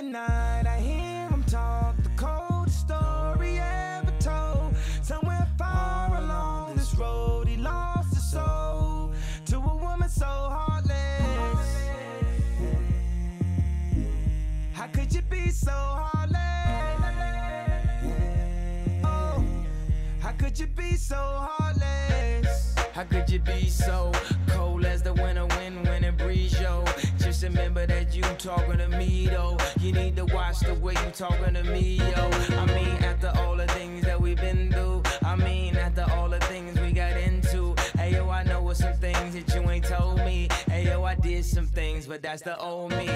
the night, I hear him talk the coldest story ever told. Somewhere far along this road, he lost his soul to a woman so heartless. How could you be so heartless? Oh, how could you be so heartless? How could you be so cold as the winter wind when it breeze, yo? Just remember that you talking to me, though. You need to watch the way you talking to me, yo. I mean, after all the things that we've been through, I mean, after all the things we got into. Hey, yo, I know some things that you ain't told me. Hey, yo, I did some things, but that's the old me.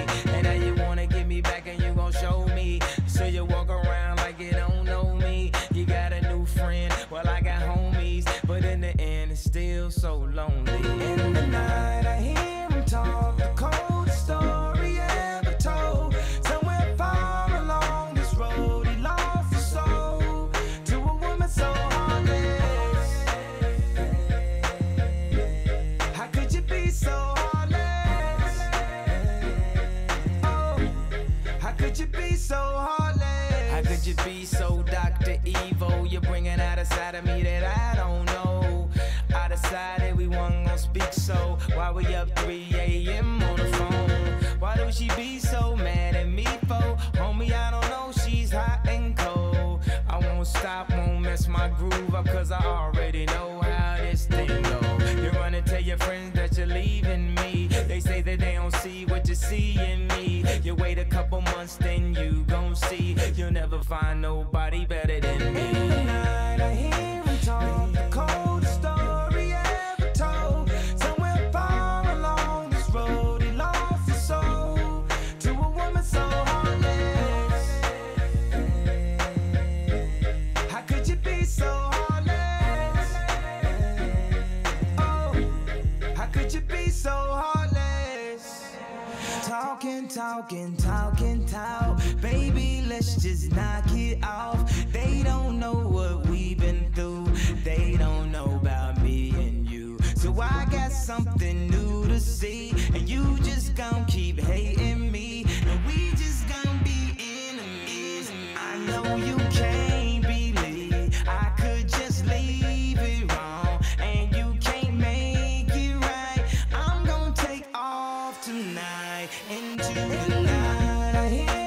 Could you be so heartless? How could you be so Dr. Evil? You're bringing out a side of me that I don't know. I decided we weren't gonna speak, so why we up 3 a.m. on the phone? Why do she be so mad at me for? Homie, I don't know, she's hot and cold. I won't stop, won't mess my groove up, cause I already know how this thing go. You run and tell your friends that you're leaving me. They say that they don't see what you see in me. You wait a couple months, then you gon' see. You'll never find nobody better than me. In the night, I hear him talk Talking, talking, talking, talk. Baby, let's just knock it off. They don't know what we've been through. They don't know about me and you. So I got something new to see. And you just gon' keep tonight into the night.